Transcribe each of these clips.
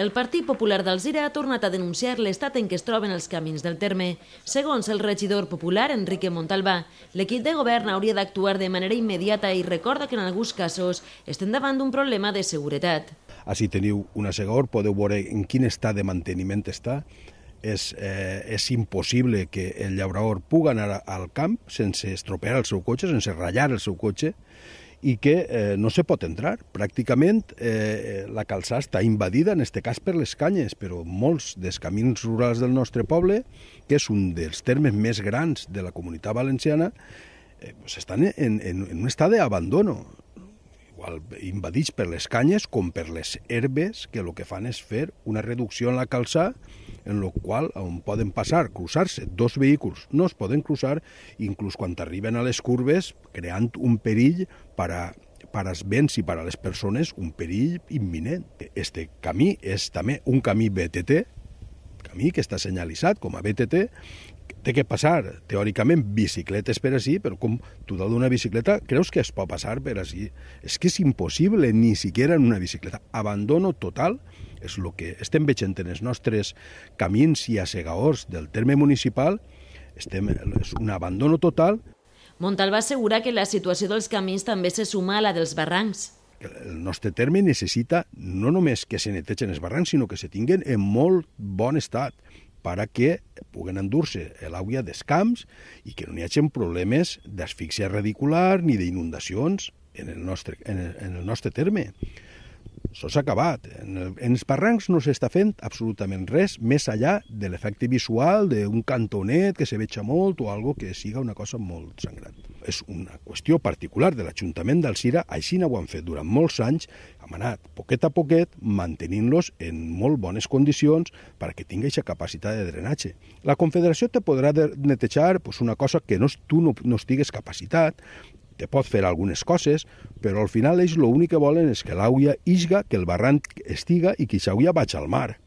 El Partit Popular d'Alzira ha tornat a denunciar l'estat en què es troben els camins del terme. Segons el regidor popular, Enrique Montalbà, l'equip de govern hauria d'actuar de manera immediata i recorda que en alguns casos estem davant d'un problema de seguretat. Així teniu una segor, podeu veure en quin estat de manteniment està. És, eh, és impossible que el llaurador pugui anar al camp sense estropear el seu cotxe, sense ratllar el seu cotxe, i que eh, no se pot entrar. Pràcticament eh, la calçada està invadida, en aquest cas per les canyes, però molts dels camins rurals del nostre poble, que és un dels termes més grans de la comunitat valenciana, eh, pues estan en, en, en un estat d'abandono igual invadits per les canyes com per les herbes, que el que fan és fer una reducció en la calçada en la qual on poden passar, cruzar-se dos vehicles, no es poden cruzar, inclús quan arriben a les curves, creant un perill per a per als béns i per a les persones un perill imminent. Este camí és també un camí BTT, camí que està senyalitzat com a BTT, té que passar, teòricament, bicicletes per així, però com tu dalt d'una bicicleta creus que es pot passar per així? És que és impossible, ni siquiera en una bicicleta. Abandono total és el que estem veient en els nostres camins i assegaors del terme municipal, estem, és un abandono total. Montal va assegurar que la situació dels camins també se suma a la dels barrancs. El nostre terme necessita no només que se netegen els barrancs, sinó que se tinguen en molt bon estat per a que puguen endur-se l'aigua dels camps i que no hi hagi problemes d'asfíxia radicular ni d'inundacions en, el nostre, en, el, en el nostre terme. Això s'ha acabat. En, el, en els barrancs no s'està fent absolutament res més allà de l'efecte visual d'un cantonet que se veja molt o algo que siga una cosa molt sangrant. És una qüestió particular de l'Ajuntament d'Alcira, així ho han fet durant molts anys, hem anat poquet a poquet mantenint-los en molt bones condicions perquè tingui aquesta capacitat de drenatge. La Confederació te podrà netejar pues, una cosa que no, tu no, no estigues capacitat, te pot fer algunes coses, però al final ells l'únic que volen és que l'aigua isga, que el barranc estiga i que l'aigua vagi al mar.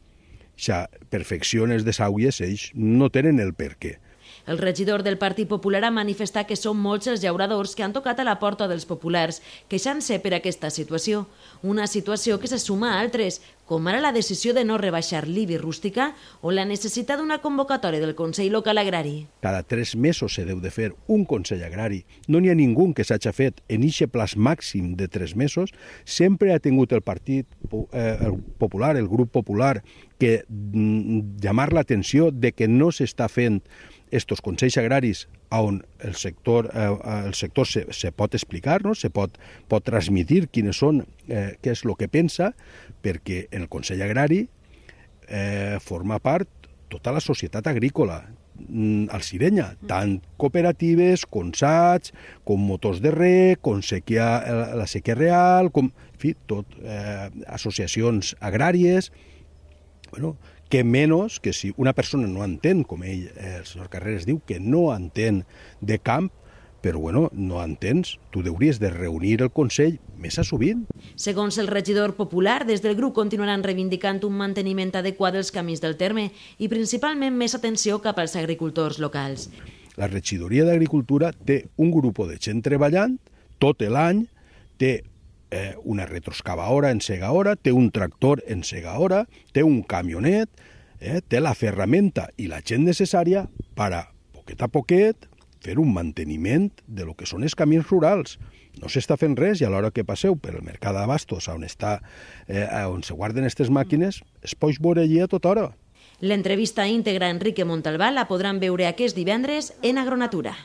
Ja, perfeccions de s'auies ells no tenen el per què. El regidor del Partit Popular ha manifestat que són molts els llauradors que han tocat a la porta dels populars, queixant-se per aquesta situació. Una situació que se suma a altres, com ara la decisió de no rebaixar l'IBI rústica o la necessitat d'una convocatòria del Consell Local Agrari. Cada tres mesos se deu de fer un Consell Agrari. No n'hi ha ningú que s'hagi fet en eixe plaç màxim de tres mesos. Sempre ha tingut el Partit eh, Popular, el grup popular, que mm, llamar l'atenció de que no s'està fent estos consells agraris on el sector, eh, el sector se, se pot explicar, no? se pot, pot transmitir quines són, eh, què és el que pensa, perquè en el Consell Agrari eh, forma part tota la societat agrícola, mm, al Sirenya, tant cooperatives, consats, com motors de rec, com sequia, eh, la sequia real, com, en fi, tot, eh, associacions agràries, bueno, que menys que si una persona no entén, com ell, eh, el senyor Carreras diu, que no entén de camp, però bueno, no entens, tu hauries de reunir el Consell més a sovint. Segons el regidor popular, des del grup continuaran reivindicant un manteniment adequat dels camins del terme i principalment més atenció cap als agricultors locals. La regidoria d'Agricultura té un grup de gent treballant tot l'any, té eh, una retroexcavadora en segaora, té un tractor en segaora, té un camionet, eh, té la ferramenta i la gent necessària per a, poquet a poquet, fer un manteniment de lo que són els camins rurals. No s'està fent res i a l'hora que passeu per el mercat d'abastos on, està, eh, on se guarden aquestes màquines, es pot veure allí a tota hora. L'entrevista íntegra a Enrique Montalbà la podran veure aquest divendres en Agronatura.